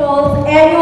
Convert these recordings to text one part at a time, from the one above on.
School's annual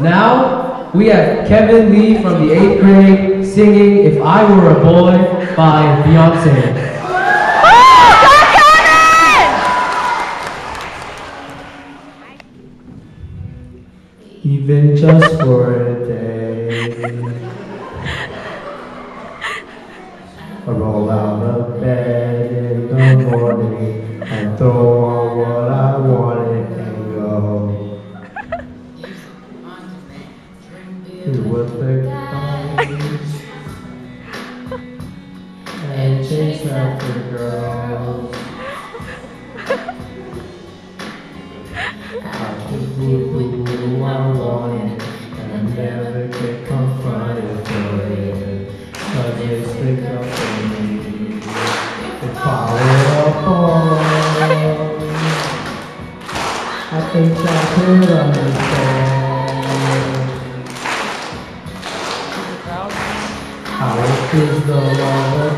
Now we have Kevin Lee from the eighth grade singing "If I Were a Boy" by Beyonce. Even just for a day, I roll out of bed in the morning and throw chase after girls. I could do who I wanted and I never get confronted for it. Cause they stick up for me. If I were I think I could understand. How feels no longer